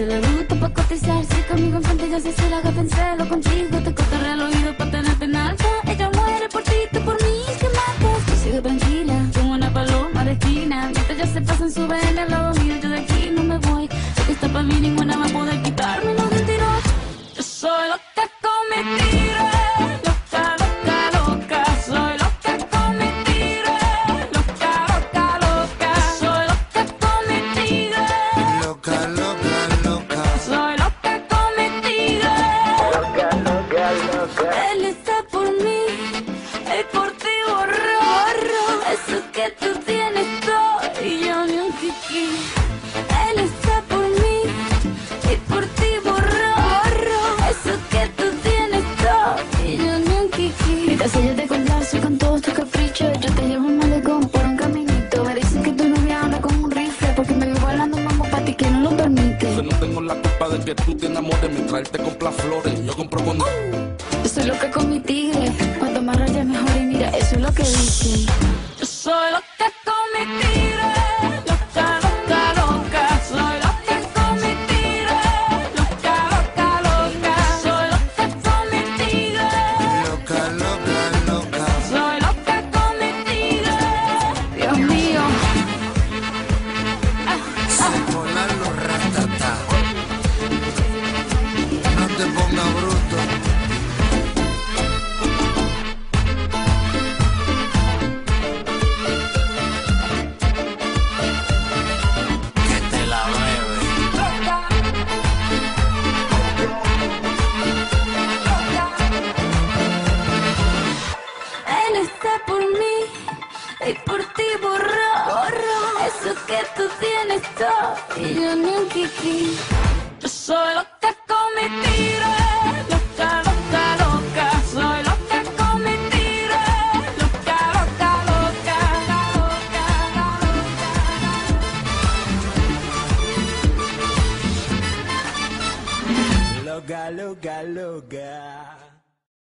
Hice la ruta para cotizar, si conmigo enfrente yo sé será que pensé lo contigo. Te cortaré el oído para tenerte en. Ella muere por ti, tú por mí, que matas. Tú sigue tranquila, como una paloma de esquina. Mientras ya se pasan, suben el lobo. Que tú tienes todo y yo ni un kiki. Él está por mí y por ti borro. Eso que tú tienes todo y yo ni un kiki. Mira, si yo te complace con todos tus caprichos, yo te llevo un malecón por un caminito. Me dicen que tu novia anda con un rifle porque me vivo hablando mamá para ti que no lo permite. Yo no tengo la culpa de que tú te enamores Me traerte compra flores Yo compro con... Yo soy loca con mi tigre. Cuanto más rayas mejor y mira, eso es lo que dicen. Soy loca con mi tigre. Loca, loca, loca. Soy loca con mi. Loca, loca, loca. Soy loca con mi. Loca, loca, loca. Soy loca con mi. Dios mío. Ah, ah. Los. No te pongas y por ti borró. Eso que tú tienes todo y yo ni un. Yo soy loca con mi tigre. Loca, loca, loca. Soy loca con mi tigre. Loca, loca, loca. Loca, loca, loca. Loca, loca, loca.